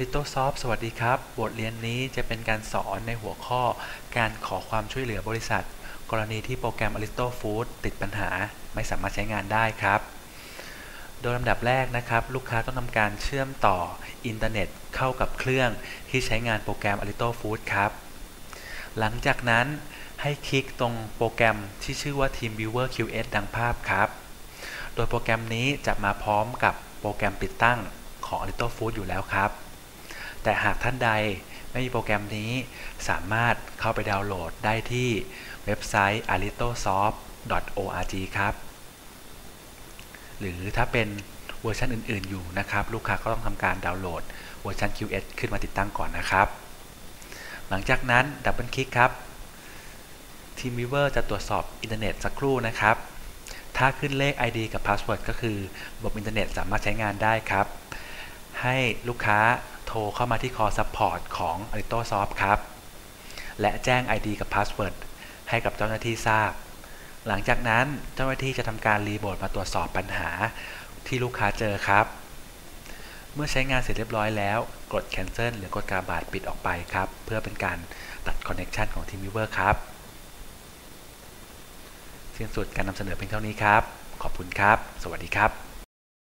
LittleSoft สวัสดีครับ บทเรียนนี้จะเป็นการสอนในหัวข้อการขอความช่วยเหลือบริษัท กรณีที่โปรแกรม Little Food ติดปัญหาไม่สามารถใช้งานได้ครับ โดยลำดับแรกนะครับ ลูกค้าต้องทำการเชื่อมต่ออินเทอร์เน็ตเข้ากับเครื่องที่ใช้งานโปรแกรม Little Food ครับ หลังจากนั้นให้คลิกตรงโปรแกรมที่ชื่อว่า TeamViewer QS ดังภาพครับ โดยโปรแกรมนี้จะมาพร้อมกับโปรแกรมติดตั้งของ Little Soft อยู่แล้วครับ แต่หากท่านใดไม่มีโปรแกรมนี้สามารถเข้าไปดาวน์โหลดได้ที่เว็บไซต์ alitlesoft.org ครับ หรือถ้าเป็นเวอร์ชันอื่น ๆ อยู่นะครับ ลูกค้าก็ต้องทำการดาวน์โหลดเวอร์ชัน QS ขึ้นมาติดตั้งก่อนนะครับ หลังจากนั้นดับเบิลคลิกครับ TeamViewer จะตรวจสอบอินเทอร์เน็ตสักครู่นะครับ ถ้าขึ้นเลข ID กับ Password ก็คือระบบอินเทอร์เน็ตสามารถใช้งานได้ครับ ให้ลูกค้า โทรเข้ามาที่ Call Support ของ Alitosoft ครับ และแจ้ง ID กับ Password ให้กับเจ้าหน้าที่ทราบ หลังจากนั้นเจ้าหน้าที่จะทำการรีโบทมาตรวจสอบปัญหาที่ลูกค้าเจอครับ เมื่อใช้งานเสร็จเรียบร้อยแล้ว กด Cancel หรือกดกาบาดปิดออกไปครับ เพื่อเป็นการตัด Connection ของ TeamViewer ครับสิ้นสุดการนำเสนอเพียงเท่านี้ครับ ขอบคุณครับ สวัสดีครับ